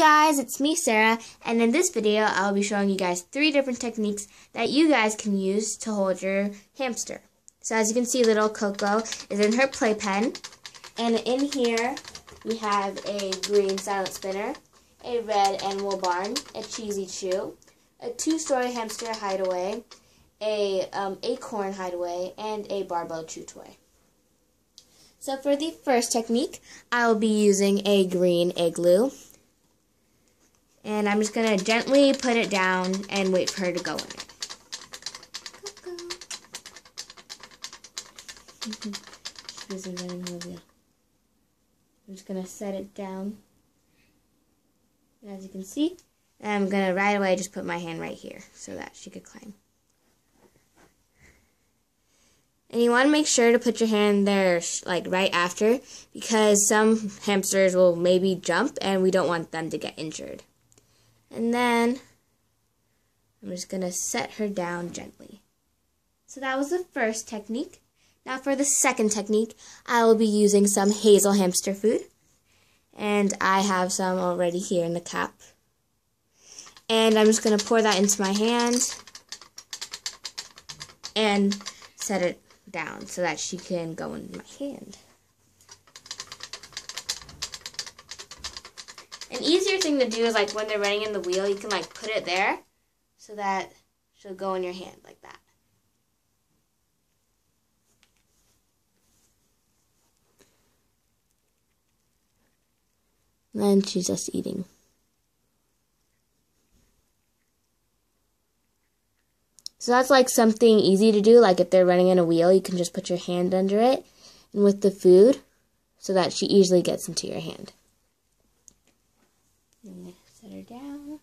guys, it's me Sarah, and in this video I'll be showing you guys three different techniques that you guys can use to hold your hamster. So as you can see, little Coco is in her playpen, and in here we have a green silent spinner, a red animal barn, a cheesy chew, a two-story hamster hideaway, a um, acorn hideaway, and a barbell chew toy. So for the first technique, I'll be using a green igloo. And I'm just going to gently put it down and wait for her to go in it. I'm just going to set it down. As you can see, I'm going to right away just put my hand right here so that she could climb. And you want to make sure to put your hand there like right after because some hamsters will maybe jump and we don't want them to get injured. And then I'm just going to set her down gently. So that was the first technique. Now for the second technique, I will be using some hazel hamster food. And I have some already here in the cap. And I'm just going to pour that into my hand and set it down so that she can go in my hand. An easier thing to do is like when they're running in the wheel, you can like put it there so that she'll go in your hand like that. And she's just eating. So that's like something easy to do. Like if they're running in a wheel, you can just put your hand under it and with the food so that she easily gets into your hand set her down.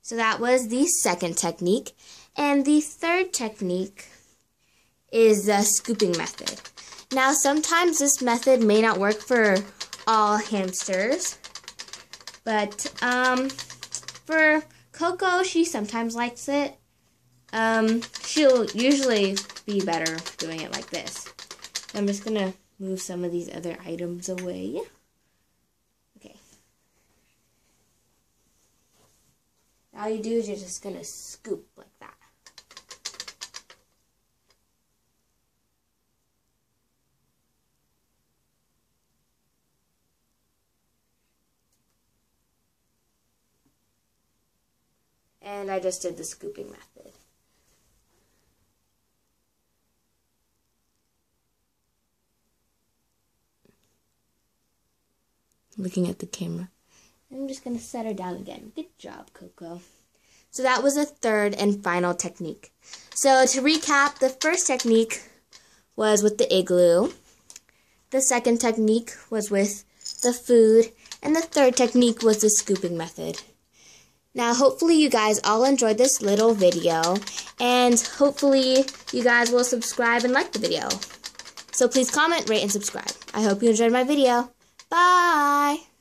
So that was the second technique. And the third technique is the scooping method. Now, sometimes this method may not work for all hamsters, but um, for Coco, she sometimes likes it. Um, she'll usually be better doing it like this. I'm just going to move some of these other items away. All you do is you're just going to scoop like that. And I just did the scooping method. Looking at the camera. I'm just going to set her down again. Good job, Coco. So that was the third and final technique. So to recap, the first technique was with the igloo. The second technique was with the food. And the third technique was the scooping method. Now, hopefully you guys all enjoyed this little video. And hopefully you guys will subscribe and like the video. So please comment, rate, and subscribe. I hope you enjoyed my video. Bye!